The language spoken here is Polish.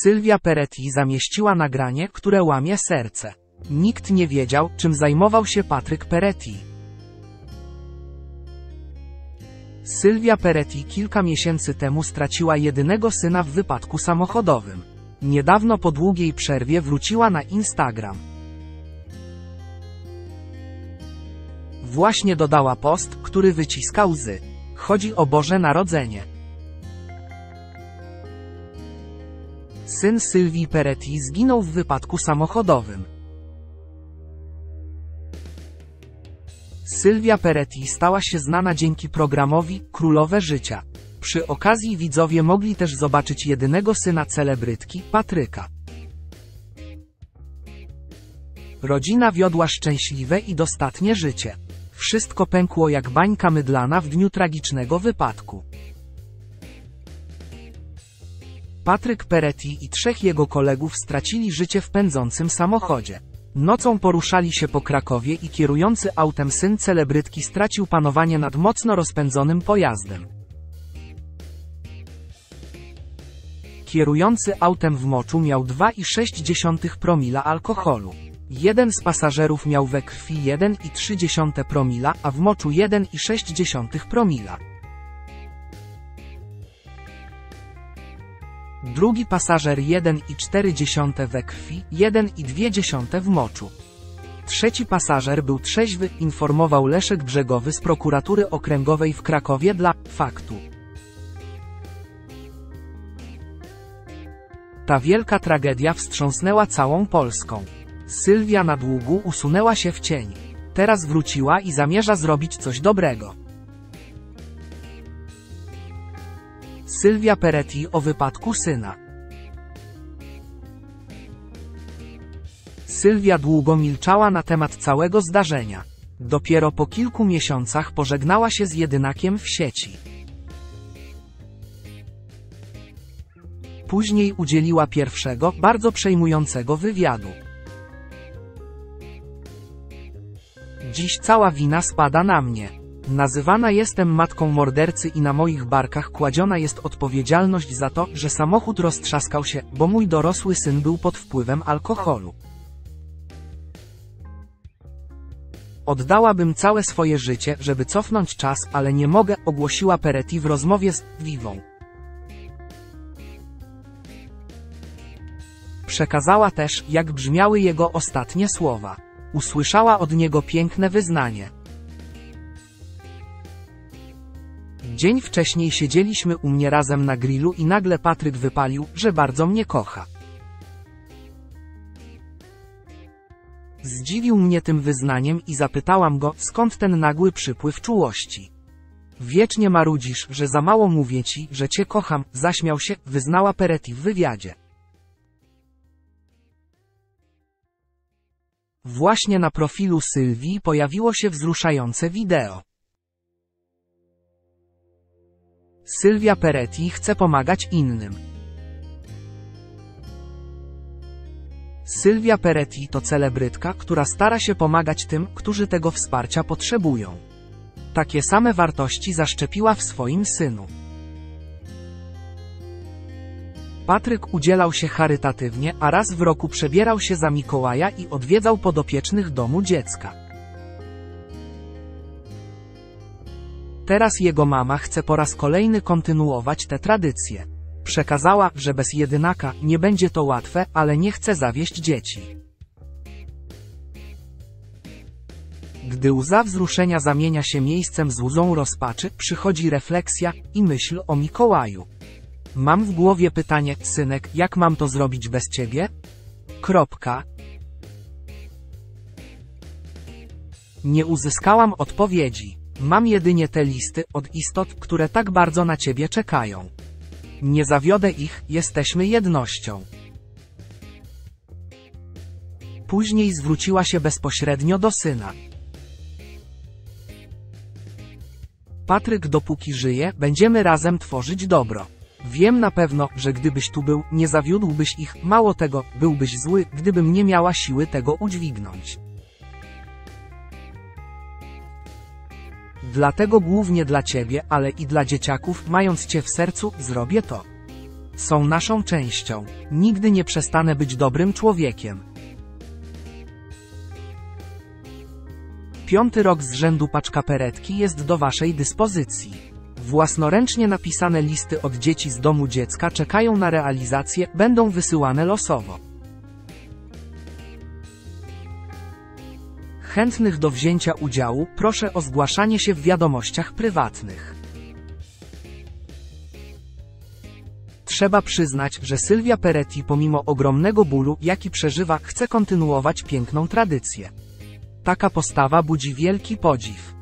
Sylwia Peretti zamieściła nagranie, które łamie serce. Nikt nie wiedział, czym zajmował się Patryk Peretti. Sylwia Peretti kilka miesięcy temu straciła jedynego syna w wypadku samochodowym. Niedawno po długiej przerwie wróciła na Instagram. Właśnie dodała post, który wyciska łzy. Chodzi o Boże Narodzenie. Syn Sylwii Peretti zginął w wypadku samochodowym. Sylwia Peretti stała się znana dzięki programowi Królowe Życia. Przy okazji widzowie mogli też zobaczyć jedynego syna celebrytki, Patryka. Rodzina wiodła szczęśliwe i dostatnie życie. Wszystko pękło jak bańka mydlana w dniu tragicznego wypadku. Patryk Peretti i trzech jego kolegów stracili życie w pędzącym samochodzie. Nocą poruszali się po Krakowie i kierujący autem syn celebrytki stracił panowanie nad mocno rozpędzonym pojazdem. Kierujący autem w moczu miał 2,6 promila alkoholu. Jeden z pasażerów miał we krwi 1,3 promila, a w moczu 1,6 promila. Drugi pasażer 1,4 we krwi, 1,2 w moczu. Trzeci pasażer był trzeźwy, informował Leszek Brzegowy z prokuratury okręgowej w Krakowie dla faktu. Ta wielka tragedia wstrząsnęła całą Polską. Sylwia na długu usunęła się w cień. Teraz wróciła i zamierza zrobić coś dobrego. Sylwia Peretti o wypadku syna. Sylwia długo milczała na temat całego zdarzenia. Dopiero po kilku miesiącach pożegnała się z jedynakiem w sieci. Później udzieliła pierwszego, bardzo przejmującego wywiadu. Dziś cała wina spada na mnie. Nazywana jestem matką mordercy i na moich barkach kładziona jest odpowiedzialność za to, że samochód roztrzaskał się, bo mój dorosły syn był pod wpływem alkoholu. Oddałabym całe swoje życie, żeby cofnąć czas, ale nie mogę, ogłosiła Peretti w rozmowie z Vivą. Przekazała też, jak brzmiały jego ostatnie słowa. Usłyszała od niego piękne wyznanie. Dzień wcześniej siedzieliśmy u mnie razem na grillu i nagle Patryk wypalił, że bardzo mnie kocha. Zdziwił mnie tym wyznaniem i zapytałam go, skąd ten nagły przypływ czułości. Wiecznie marudzisz, że za mało mówię ci, że cię kocham, zaśmiał się, wyznała Peretti w wywiadzie. Właśnie na profilu Sylwii pojawiło się wzruszające wideo. Sylwia Peretti chce pomagać innym. Sylwia Peretti to celebrytka, która stara się pomagać tym, którzy tego wsparcia potrzebują. Takie same wartości zaszczepiła w swoim synu. Patryk udzielał się charytatywnie, a raz w roku przebierał się za Mikołaja i odwiedzał podopiecznych domu dziecka. Teraz jego mama chce po raz kolejny kontynuować tę tradycję. Przekazała, że bez jedynaka nie będzie to łatwe, ale nie chce zawieść dzieci. Gdy łza wzruszenia zamienia się miejscem z łzą rozpaczy, przychodzi refleksja i myśl o Mikołaju. Mam w głowie pytanie, synek, jak mam to zrobić bez ciebie? Kropka. Nie uzyskałam odpowiedzi. Mam jedynie te listy od istot, które tak bardzo na ciebie czekają. Nie zawiodę ich, jesteśmy jednością. Później zwróciła się bezpośrednio do syna. Patryk, dopóki żyje, będziemy razem tworzyć dobro. Wiem na pewno, że gdybyś tu był, nie zawiódłbyś ich, mało tego, byłbyś zły, gdybym nie miała siły tego udźwignąć. Dlatego głównie dla ciebie, ale i dla dzieciaków, mając cię w sercu, zrobię to. Są naszą częścią. Nigdy nie przestanę być dobrym człowiekiem. Piąty rok z rzędu paczka peretki jest do Waszej dyspozycji. Własnoręcznie napisane listy od dzieci z domu dziecka czekają na realizację, będą wysyłane losowo. Chętnych do wzięcia udziału proszę o zgłaszanie się w wiadomościach prywatnych. Trzeba przyznać, że Sylwia Peretti pomimo ogromnego bólu, jaki przeżywa, chce kontynuować piękną tradycję. Taka postawa budzi wielki podziw.